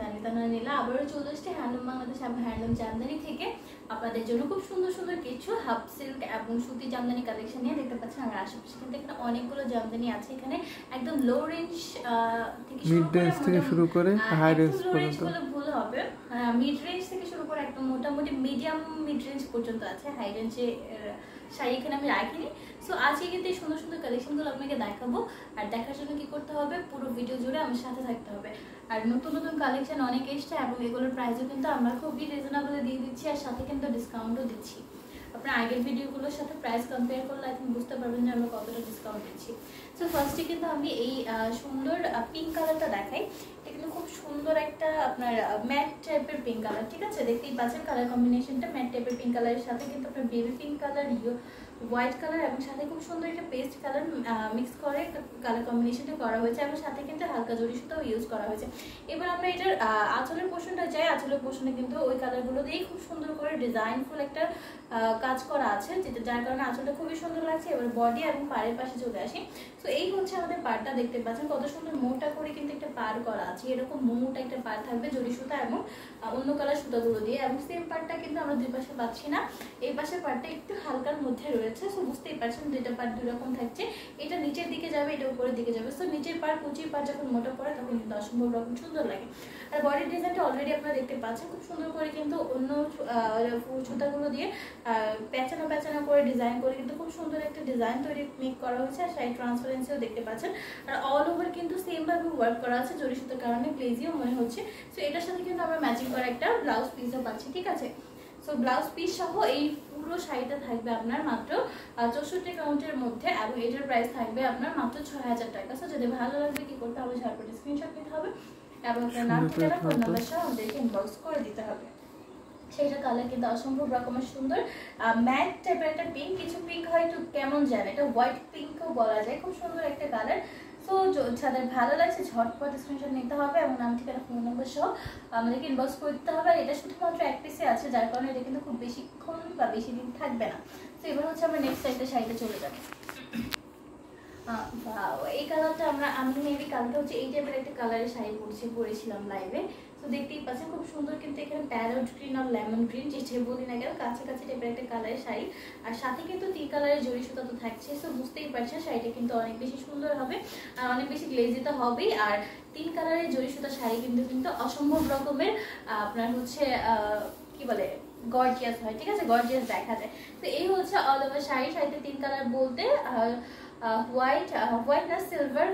তানিতা নীলা আবারও চলে এসছে হ্যান্ডলুম বাংলাদেশ এবং হ্যান্ডলুম জামদানি থেকে আপনাদের জন্য খুব সুন্দর সুন্দর কিছু হাফ সিল্ক এবং সুতি জামদানি কালেকশন নিয়ে দেখতে পাচ্ছেন আমার আশেপাশে। কিন্তু এখানে অনেকগুলো জামদানি আছে। এখানে একদম লো রেঞ্জ থেকে শুরু করে হাই রেঞ্জ পর্যন্ত। ভুল হবে। মিড রেঞ্জ থেকে শুরু করে একদম মোটামুটি মিডিয়াম মিড রেঞ্জ পর্যন্ত আছে। হাই রেঞ্জে শাড়ি এখানে আমি রাখিনি। সো আজকে কিন্তু এই সুন্দর সুন্দর কালেকশনগুলো আপনাকে দেখাবো। আর দেখার জন্য কি করতে হবে? পুরো ভিডিও জুড়ে আমার সাথে থাকতে হবে। আর নতুন নতুন কালেকশন অনেক এসছে এবং এগুলোর প্রাইসও কিন্তু আমরা খুবই রিজনেবলে দিয়ে দিচ্ছি আর সাথে কিন্তু ডিসকাউন্টও দিচ্ছি। আপনার আগের ভিডিওগুলোর সাথে প্রাইস কম্পেয়ার করলে এখন বুঝতে পারবেন যে আমরা কতটা ডিসকাউন্ট দিচ্ছি। সো ফার্স্টে কিন্তু আমি এই সুন্দর পিঙ্ক কালারটা দেখাই। এটা কিন্তু খুব সুন্দর একটা আপনার ম্যাট টাইপের পিঙ্ক কালার ঠিক আছে? দেখতেই পাচ্ছেন কালার কম্বিনেশনটা ম্যাট টাইপের পিঙ্ক কালারের সাথে কিন্তু আপনার baby pink colour white colour এবং সাথে খুব সুন্দর একটা পেস্ট কালার মিক্স করে কালার কম্বিনেশনটা করা হয়েছে এবং সাথে কিন্তু হালকা জরি সুতাও ইউজ করা হয়েছে। এবার আমরা এটার আঁচলের পোর্শনটা যাই, আঁচলের পোর্শনে কিন্তু ওই কালারগুলো দিয়েই খুব সুন্দর করে ডিজাইনফুল একটা কাজ করা আছে, যেটা যার কারণে আঁচলটা খুবই সুন্দর লাগছে। এবার বডি এবং পাড়ের পাশে চলে আসি। তো এই হচ্ছে আমাদের পাড়টা, দেখতে পাচ্ছেন কত সুন্দর মোটা করে কিন্তু একটা পাড় করা আছে। এরকম মোটা একটা পাড় থাকবে জরি সুতা এবং অন্য কালার সুতাগুলো দিয়ে। এবং সেম পাড়টা কিন্তু আমরা দুই পাশে পাচ্ছি না। এই পাশের পাড়টা একটু হালকার মধ্যে রয়েছে। সো বুঝতেই পারছেন দুইটা পাড় দুই রকম থাকছে এটা নিচের দিকে যাবে এটা উপরের দিকে যাবে সো নিচের পাড় কুচির পাড় যখন মোটা পড়ে তখন কিন্তু অসম্ভব রকম সুন্দর লাগে। আর বডির ডিজাইনটা অলরেডি আপনারা দেখতে পাচ্ছেন খুব সুন্দর করে কিন্তু অন্য সুতাগুলো দিয়ে আহ, পেঁচানো পেঁচানো করে ডিজাইন করে কিন্তু খুব সুন্দর একটা ডিজাইন তৈরি মেক করা হয়েছে আর সাইড ট্রান্সপারেন্সিও দেখতে পাচ্ছেন। আর অল ওভার কিন্তু সেম ভাবে ওয়ার্ক করা আছে জরি সুতার কারণে প্লেজিও মনে হচ্ছে। সো এটার সাথে কিন্তু আমরা ম্যাচিং করা একটা ব্লাউজ পিসও পাচ্ছি ঠিক আছে? সো ব্লাউজ পিস সহ এই পুরো শাড়িটা থাকবে আপনার মাত্র চৌষট্টি কাউন্টের মধ্যে এবং এটার প্রাইস থাকবে আপনার মাত্র ছয় হাজার টাকা। সো যদি ভালো লাগবে কি করতে হবে ঝাড়পটে স্ক্রিনশট নিতে হবে এবং আপনার নাম ঠিকানা ফোন নাম্বার সহ আমাদেরকে ইনবক্স করে দিতে হবে। সেইটা কালার কিন্তু অসম্ভব রকমের সুন্দর। ম্যাট টাইপের একটা পিঙ্ক কিছু পিঙ্ক হয় একটু কেমন জানে এটা হোয়াইট পিঙ্কও বলা যায়। খুব সুন্দর একটা কালার সো যাদের ভালো লাগছে, ঝটপট স্ক্রিনশট নিতে হবে এবং নাম, ঠিকানা ফোন নম্বর সহ আমাদেরকে ইনবক্স করে দিতে হবে। আর এটা শুধুমাত্র এক পিসে আছে, যার কারণে এটা কিন্তু খুব বেশিক্ষণ বা বেশি দিন থাকবে না। তো এবার হচ্ছে আমরা নেক্সট সাইডে সাইডে চলে যাব। এই কালারটা আমরা, আমি মেবি কালকে হচ্ছে এই টাইপের একটা কালারের শাড়ি পরছি পরেছিলাম লাইভে তো দেখতেই পাচ্ছেন, খুব সুন্দর কিন্তু এখানে প্যারট গ্রিন আর লেমন গ্রিন যে বলি না কেন, কাছাকাছি টাইপের একটা কালারের শাড়ি। আর সাথে কিন্তু তিন কালারের জড়ি সুতা তো থাকছে তো বুঝতেই পারছেন শাড়িটা কিন্তু অনেক বেশি সুন্দর হবে আর অনেক বেশি গ্লেজি তো হবেই। আর তিন কালারের জড়ি সুতা শাড়ি কিন্তু কিন্তু অসম্ভব রকমের আপনার হচ্ছে কি বলে গর্জিয়াস হয়, ঠিক আছে? গর্জিয়াস দেখা যায়। তো এই হচ্ছে অল ওভার শাড়ি, শাড়িতে তিন কালার বলতে হোয়াইট হোয়াইট না সিলভার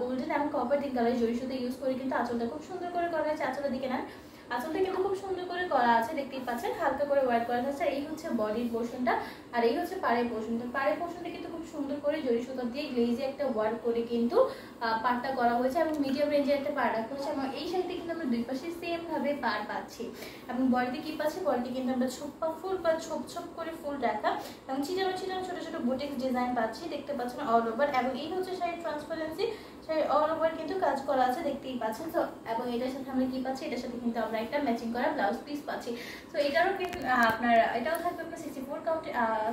গোল্ডেন এবং কপার তিন কালার জড়ি ইউজ করে কিন্তু আঁচলটা খুব সুন্দর করে করা আছে আঁচলের দিকে না। আঁচলটা কিন্তু খুব সুন্দর করে করা আছে, দেখতেই পাচ্ছেন, হালকা করে ওয়ার্ক করা আর এই হচ্ছে বডির পোর্শনটা আর এই হচ্ছে পাড়ের পোর্শনটা পাড়ের পোর্শনটা কিন্তু খুব সুন্দর করে জড়ি সুতো দিয়ে গ্লেজে একটা ওয়ার্ক করে কিন্তু পাড়টা করা হয়েছে এবং মিডিয়াম রেঞ্জে একটা পাড় রাখা হয়েছে এবং এই শাড়িতে কিন্তু আমরা দুই পাশে সেম ভাবে পাড় পাচ্ছি। এবং বডিতে কি পাচ্ছি? বডিতে কিন্তু আমরা ছোপ্পা ফুল বা ছোপ ছোপ করে ফুল রাখা এবং ছিটানো ছিটানো ছোট ছোট বুটিক ডিজাইন পাচ্ছি দেখতে পাচ্ছেন অল ওভার এবং এই হচ্ছে শাড়ির ট্রান্সপারেন্সি শাড়ির অল ওভার কিন্তু কাজ করা আছে দেখতেই পাচ্ছেন। তো এবং এটার সাথে আমরা কি পাচ্ছি? এটার সাথে কিন্তু আমরা একটা ম্যাচিং করা ব্লাউজ পিস পাচ্ছি। তো এটারও কিন্তু আপনার এটাও থাকবে আপনার সিক্সটি ফোর কাউন্টে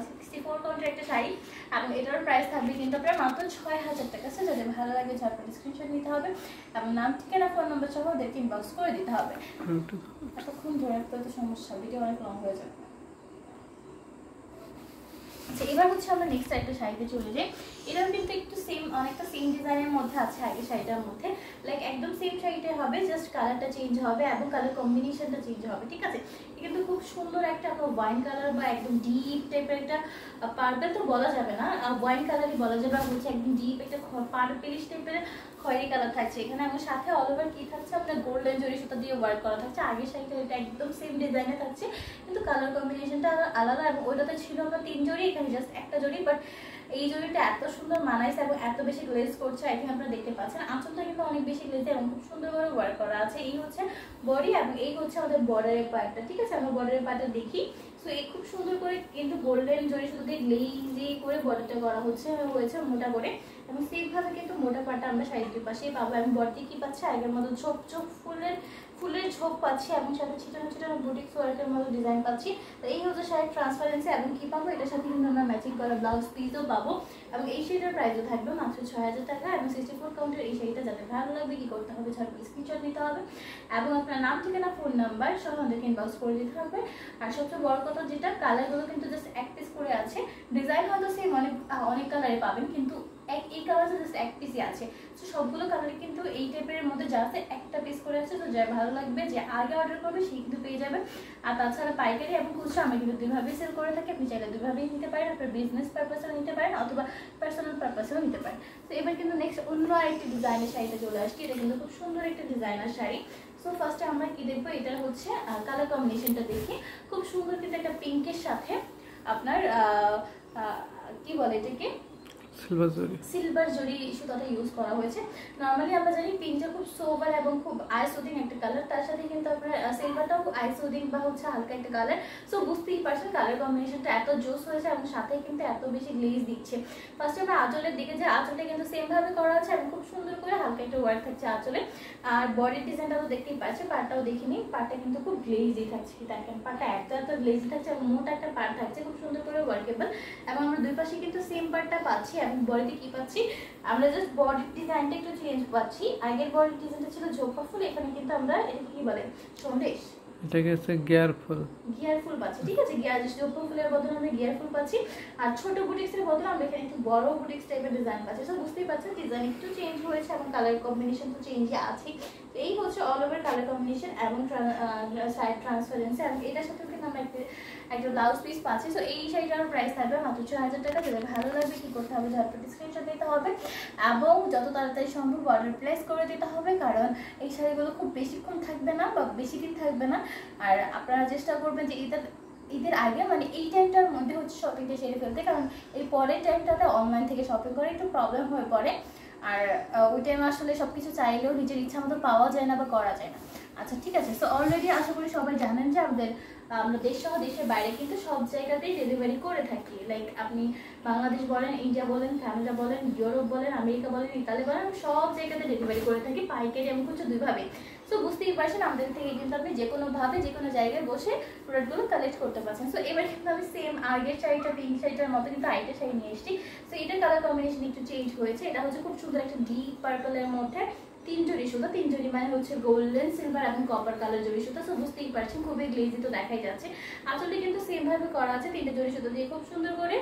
সিক্সটি ফোর কাউন্টের একটা শাড়ি। এবং এটারও প্রাইস থাকবে কিন্তু আপনার মাত্র ছয় হাজার টাকা। আছে যদি ভালো লাগে ঝটপট স্ক্রিনশট নিতে হবে। এবং নাম ঠিকানা ফোন নম্বর সহ ওদেরকে ইনবক্স করে দিতে হবে। এতক্ষণ ধরে রাখতে তো সমস্যা ভিডিও অনেক লং হয়ে যাবে। আচ্ছা এবার হচ্ছে আমরা নেক্সট একটা শাড়িতে চলে যাই। এটাও কিন্তু একটু সেম অনেকটা সেম ডিজাইনের মধ্যে আছে আগে শাড়িটার মধ্যে। লাইক একদম সেম শাড়িটাই হবে জাস্ট কালারটা চেঞ্জ হবে এবং কালার কম্বিনেশনটা চেঞ্জ হবে, ঠিক আছে? কিন্তু খুব সুন্দর একটা আপনার ওয়াইন কালার বা একদম ডিপ টাইপের একটা পার্পেল তো বলা যাবে না ওয়াইন কালারই বলা যাবে। হচ্ছে একদম ডিপ একটা পার্পেলিশ টাইপের খয়েরি কালার থাকছে। এখানে আমার সাথে অল ওভার কি থাকছে? আপনার গোল্ডেন জরি সুতা দিয়ে ওয়ার্ক করা থাকছে। আগের শাড়িটা এটা একদম সেম ডিজাইনে থাকছে, কিন্তু কালার কম্বিনেশনটা আলাদা এবং ওইটাতে ছিল আমরা তিন জড়ি এখানে জাস্ট একটা জড়ি বাট এই জুয়েলারিটা এত সুন্দর মানাইছে এবং এত বেশি গ্লেজ করছে এখানে আপনারা দেখতে পাচ্ছেন। আঁচলটা কিন্তু অনেক বেশি গ্লেজ এবং খুব সুন্দর করে ওয়ার্ক করা আছে। এই হচ্ছে বডি এবং এই হচ্ছে আমাদের বর্ডারের পার্টটা ঠিক আছে? আমরা বর্ডারের পার্টটা দেখি। সো এই খুব সুন্দর করে কিন্তু গোল্ডেন জুয়েলারি শুধু দিয়ে গ্লেজি করে বর্ডারটা করা হচ্ছে, হয়েছে মোটা করে। এবং সেইভাবে কিন্তু মোটা পাটা আমরা শাড়ির পাশেই পাবো। এবং বডি কি পাচ্ছে? আগের মতো ছোপ ছোপ ফুলের ফুলের ঝোপ পাচ্ছি এবং সাথে ছিটানো ছিটানো বুটিক্স ওয়ার্কের মতো ডিজাইন পাচ্ছি। তো এই হচ্ছে শাড়ির ট্রান্সপারেন্সি এবং কি পাবো? এটার সাথে কিন্তু আমরা ম্যাচিং করা ব্লাউজ পিসও পাবো। এবং এই শাড়িটার প্রাইসও থাকবে মাত্র ছয় হাজার টাকা এবং সিক্সটি ফোর কাউন্টের এই শাড়িটা যাতে ভালো লাগবে কী করতে হবে, ঝাড় স্ক্রিনশট নিতে হবে। এবং আপনার নাম, ঠিকানা ফোন নাম্বার সহ আমাদেরকে ইনবক্স করে দিতে হবে। আর সবচেয়ে বড় কথা যেটা কালারগুলো কিন্তু জাস্ট এক পিস করে আছে। ডিজাইন হয়তো সেম অনেক অনেক কালারে পাবেন, কিন্তু এক, এই কালার জাস্ট এক পিসই আছে। তো সবগুলো কালারই কিন্তু এই টাইপের মধ্যে যা আছে একটা পিস করে আছে। তো যার ভালো লাগবে যে আগে অর্ডার করবে সেই কিন্তু পেয়ে যাবে। আর তাছাড়া পাইকারি এবং খুচরা আমরা কিন্তু দুইভাবেই সেল করে থাকি। আপনি চাইলে দুইভাবেই নিতে পারেন, আপনার বিজনেস পারপাসেও নিতে পারেন, অথবা পার্সোনাল পারপাসেও নিতে পারেন। তো এবার কিন্তু নেক্সট অন্য আরেকটি ডিজাইনের শাড়িতে চলে আসছি। এটা কিন্তু খুব সুন্দর একটা ডিজাইনার শাড়ি। সো ফার্স্টে আমরা কি দেখব? এটা হচ্ছে কালার কম্বিনেশনটা দেখি। খুব সুন্দর কিন্তু একটা পিঙ্কের সাথে আপনার কি বলে এটাকে? সিলভার জরি সিলভার জরি সুতাটা ইউজ করা হয়েছে। নর্মালি আমরা জানি পিঙ্কটা খুব সোবার এবং খুব আইসোদিং একটা কালার তার সাথে কিন্তু আপনার সিলভারটাও আইসোদিং বা হচ্ছে হালকা একটা কালার সো বুঝতেই পারছেন কালার কম্বিনেশনটা এত জোস হয়েছে এবং সাথে কিন্তু এত বেশি গ্লেজ দিচ্ছে। ফার্স্টে আমরা আঁচলের দিকে যে আঁচলটা কিন্তু সেম ভাবে করা আছে এবং খুব সুন্দর করে হালকা একটা ওয়ার্ক থাকছে আঁচলে। আর বডির ডিজাইনটা তো দেখতেই পাচ্ছি পাটটাও দেখিনি পাটটা কিন্তু খুব গ্লেজি থাকছে। দেখেন পাটটা এত এত গ্লেজি থাকছে এবং মোটা একটা পাট থাকছে, খুব সুন্দর করে ওয়ার্কেবল এবং আমরা দুই পাশে কিন্তু সেম পার্টটা পাচ্ছি বডিতে কি পাচ্ছি? আমরা জাস্ট বডির ডিজাইনটা একটু চেঞ্জ পাচ্ছি। আগের বডির ডিজাইনটা ছিল ঝোপা ফুল এখানে কিন্তু আমরা এটা কি বলে? সন্দেশ। এটাকে হচ্ছে গিয়ার ফুল। গিয়ার ফুল পাচ্ছি ঠিক আছে? গিয়ার ঝোপা ফুলের বদলে আমরা গিয়ার ফুল পাচ্ছি। আর ছোট বুটিক্সের বদলে আমরা এখানে একটু বড় বুটিক্স টাইপের ডিজাইন পাচ্ছি। সো বুঝতেই পারছেন ডিজাইন একটু চেঞ্জ হয়েছে এবং কালার কম্বিনেশন তো চেঞ্জই আছে। এই হচ্ছে অল ওভার কালার কম্বিনেশন এবং সাইড ট্রান্সপারেন্সি এবং এটার সাথে কিন্তু আমরা একটা একটা ব্লাউজ পিস পাচ্ছি। সো এই শাড়িটার প্রাইস থাকবে মাত্র ছ হাজার টাকা। যেটা ভালো লাগবে, কী করতে হবে, ঝটপট স্ক্রিনশট দিতে হবে। এবং যত তাড়াতাড়ি সম্ভব অর্ডার প্লেস করে দিতে হবে, কারণ এই শাড়িগুলো খুব বেশিক্ষণ থাকবে না বা বেশি দিন থাকবে না। আর আপনারা চেষ্টা করবেন যে ঈদের ঈদের আগে মানে এই টাইমটার মধ্যে হচ্ছে শপিংটা সেরে ফেলতে। কারণ এই পরের টাইমটাতে অনলাইন থেকে শপিং করে একটু প্রবলেম হয়ে পড়ে। আর ওই টাইমে আসলে সব কিছু চাইলেও নিজের ইচ্ছা মতো পাওয়া যায় না বা করা যায় না। আচ্ছা ঠিক আছে। সো অলরেডি আশা করি সবাই জানেন যে আমাদের, আমরা দেশ সহ দেশের বাইরে কিন্তু সব জায়গাতেই ডেলিভারি করে থাকি। লাইক আপনি বাংলাদেশ বলেন ইন্ডিয়া বলেন কানাডা বলেন ইউরোপ বলেন আমেরিকা বলেন ইতালি বলেন সব জায়গাতে ডেলিভারি করে থাকি, পাইকারি এবং কিছু দুইভাবে সো বুঝতেই পারছেন, আমাদের থেকে কিন্তু আপনি যে কোনো ভাবে যে কোনো জায়গায় বসে প্রোডাক্টগুলো কালেক্ট করতে পারছেন। সো এবার কিন্তু আমি সেম আগের শাড়িটা পিঙ্ক শাড়িটার মতো কিন্তু আরেকটা শাড়ি নিয়ে এসেছি। সো এটা কালার কম্বিনেশন একটু চেঞ্জ হয়েছে। এটা হচ্ছে খুব সুন্দর একটা ডিপ পার্পলের মধ্যে তিন জড়ি সুতো। তিন জড়ি মানে হচ্ছে গোল্ডেন সিলভার এবং কপার কালার জড়ি সুতো। সো বুঝতেই পারছেন, খুবই গ্লেজি তো দেখাই যাচ্ছে। আঁচলটা কিন্তু সেম ভাবে করা আছে তিনটে জড়ি সুতো দিয়ে। খুব সুন্দর করে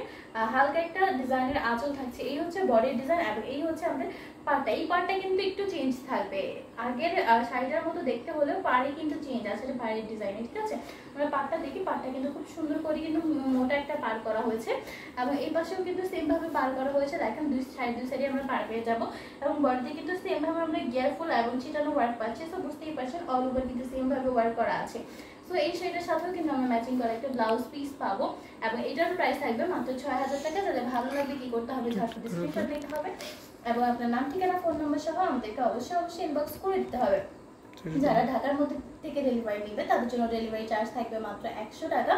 হালকা একটা ডিজাইনের আঁচল থাকছে। এই হচ্ছে বডির ডিজাইন এবং এই হচ্ছে আমাদের পাটটা। এই পাটটা কিন্তু একটু চেঞ্জ থাকবে। আগের শাড়িটার মতো দেখতে হলেও পাড়ে কিন্তু চেঞ্জ আছে পাড়ের ডিজাইনে ঠিক আছে? আমরা পাটটা দেখি, পাটটা কিন্তু খুব সুন্দর করে কিন্তু মোটা একটা পার করা হয়েছে। এবং এই পাশেও কিন্তু সেমভাবে পার করা হয়েছে। দেখেন, দুই সাইড, দুই সাইডে আমরা পার পেয়ে যাব। এবং বডিতে কিন্তু সেমভাবে আমরা গিয়ারফুল এবং ছিটানো ওয়ার্ক পাচ্ছি। তো বুঝতেই পারছেন অল ওভার কিন্তু সেমভাবে ওয়ার্ক করা আছে। তো এই শাড়িটার সাথেও কিন্তু আমরা ম্যাচিং করা একটা ব্লাউজ পিস পাবো এবং এটার প্রাইস থাকবে মাত্র ছয় হাজার টাকা। তাহলে ভালো লাগবে কি করতে হবে ঝটপট স্ক্রিনশট নিতে হবে এবং আপনার নাম ঠিকানা ফোন নম্বর সহ আমাদেরকে অবশ্যই অবশ্যই ইনবক্স করে দিতে হবে। যারা ঢাকার মধ্যে থেকে ডেলিভারি নেবে তাদের জন্য ডেলিভারি চার্জ থাকবে মাত্র একশো টাকা।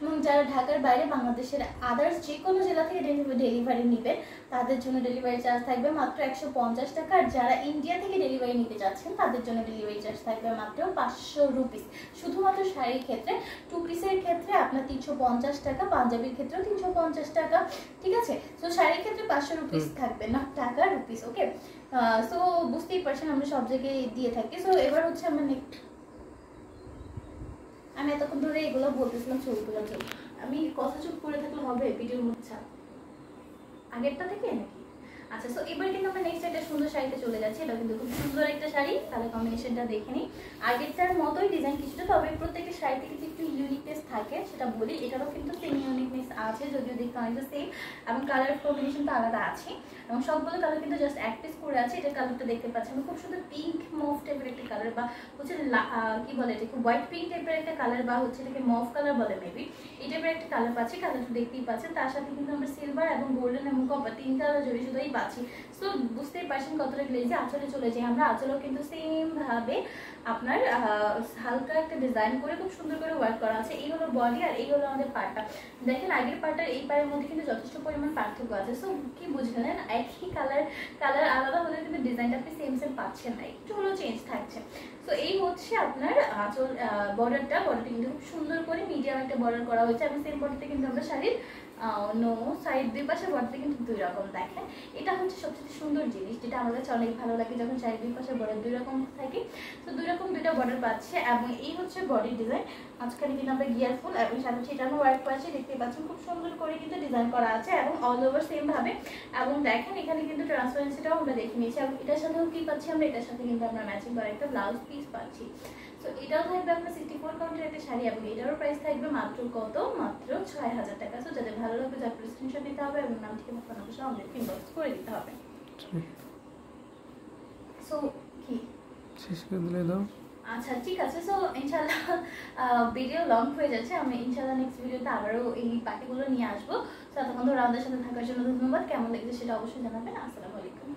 এবং যারা ঢাকার বাইরে বাংলাদেশের আদার্স যে কোনো জেলা থেকে ডেলিভারি নেবে তাদের জন্য ডেলিভারি চার্জ থাকবে মাত্র একশো পঞ্চাশ টাকা। আর যারা ইন্ডিয়া থেকে ডেলিভারি নিতে যাচ্ছেন তাদের জন্য ডেলিভারি চার্জ থাকবে মাত্র পাঁচশো রুপিস শুধুমাত্র শাড়ির ক্ষেত্রে টু পিসের ক্ষেত্রে আপনার তিনশো পঞ্চাশ টাকা পাঞ্জাবির ক্ষেত্রেও তিনশো পঞ্চাশ টাকা ঠিক আছে? তো শাড়ির ক্ষেত্রে পাঁচশো রুপিস থাকবে না টাকা রুপিস ওকে সো বুঝতেই পারছেন আমরা সব জায়গায় দিয়ে থাকি। সো এবার হচ্ছে আমরা next- আমি এতক্ষণ ধরে এগুলো বলতেছিলাম ছবিগুলো ছবি আমি কথা চুপ করে থাকলে হবে ভিডিওর ছাড়। আগেরটা থেকে নাকি? আচ্ছা সো এবার কিন্তু আমরা নেক্সট একটা সুন্দর শাড়িতে চলে যাচ্ছি। এটা কিন্তু খুব সুন্দর একটা শাড়ি। কালার কম্বিনেশনটা দেখে নিই। আগেরটার মতোই ডিজাইন কিছুটা, তবে প্রত্যেকটা শাড়িতে কিন্তু ইউনিকনেস থাকে, সেটা বলি। এটারও কিন্তু সেম ইউনিকনেস আছে, যদিও দেখতে অনেকটা সেম এবং কালার কম্বিনেশনটা আলাদা আছে। এবং সবগুলো কালার কিন্তু জাস্ট এক পিস করে আছে এটার কালারটা দেখতে পাচ্ছি। পাচ্ছেন খুব সুন্দর পিঙ্ক মুভ টাইপের একটা কালার বা হচ্ছে কি বলে এটাকে হোয়াইট পিঙ্ক টাইপের একটা কালার বা হচ্ছে এটাকে মফ কালার বলে মেবি এই টাইপের একটা কালার পাচ্ছি কালারটা দেখতেই পাচ্ছেন। তার সাথে কিন্তু আমরা সিলভার এবং গোল্ডেন এবং কপার তিন কালার জড়ি শুধুই পাচ্ছি। সো বুঝতেই পারছেন কতটা গ্লেজে আঁচলে চলে যাই আমরা আঁচলেও কিন্তু সেম ভাবে আপনার হালকা একটা ডিজাইন করে খুব সুন্দর করে ওয়ার্ক করা আছে। এই হলো বডি আর এই হলো আমাদের পাটটা দেখেন, আগের পাটটার এই পায়ের মধ্যে কিন্তু যথেষ্ট পরিমাণ পার্থক্য আছে। সো কি বুঝলেন একই কালার কালার আলাদা হলে কিন্তু ডিজাইনটা আপনি সেম সেম পাচ্ছেন না। একটু হলেও চেঞ্জ থাকছে। তো এই হচ্ছে আপনার আঁচল বর্ডারটা বর্ডারটা কিন্তু খুব সুন্দর করে মিডিয়াম একটা বর্ডার করা হয়েছে। এবং সেম বর্ডারতে কিন্তু আমরা শাড়ির নো সাইড দুই পাশে বর্ডারতে কিন্তু দুই রকম দেখেন এটা হচ্ছে সবচেয়ে সুন্দর জিনিস, যেটা আমার কাছে অনেক ভালো লাগে যখন সাইড দুই পাশে বর্ডার দুই রকম থাকে। তো দুই রকম দুইটা বর্ডার পাচ্ছে, এবং এই হচ্ছে বডি ডিজাইন মাঝখানে কিন্তু আমরা গিয়ার ফুল এবং সাথে ছিটানো ওয়ার্ক পাচ্ছি দেখতে পাচ্ছেন খুব সুন্দর করে কিন্তু ডিজাইন করা আছে, এবং অল ওভার সেম ভাবে। এবং দেখেন, এখানে কিন্তু ট্রান্সপারেন্সিটাও আমরা দেখে নিয়েছি, এবং এটার সাথেও কি পাচ্ছি আমরা? এটার সাথে কিন্তু আমরা ম্যাচিং করা একটা ব্লাউজ পিস পাচ্ছি। তো এটাও থাকবে আপনার সিক্সটি ফোর কাউন্টের একটা শাড়ি এবং এটারও প্রাইস থাকবে মাত্র কত? মাত্র ছয় হাজার টাকা। তো যাদের ভালো লাগবে যার স্ক্রিনশট দিতে হবে এবং নাম ঠিকানা ফোন আমাদেরকে ইনবক্স করে দিতে হবে। সো কি? শেষ করে দিলে দাও। আচ্ছা ঠিক আছে। সো ইনশাল্লাহ ভিডিও লং হয়ে যাচ্ছে। আমি ইনশাল্লাহ নেক্সট ভিডিওতে আবারও এই পার্টিগুলো নিয়ে আসব। তো ততক্ষণ ধরে আমাদের সাথে থাকার জন্য ধন্যবাদ। কেমন লেগেছে সেটা অবশ্যই জানাবেন। আসসালামু আলাইকুম।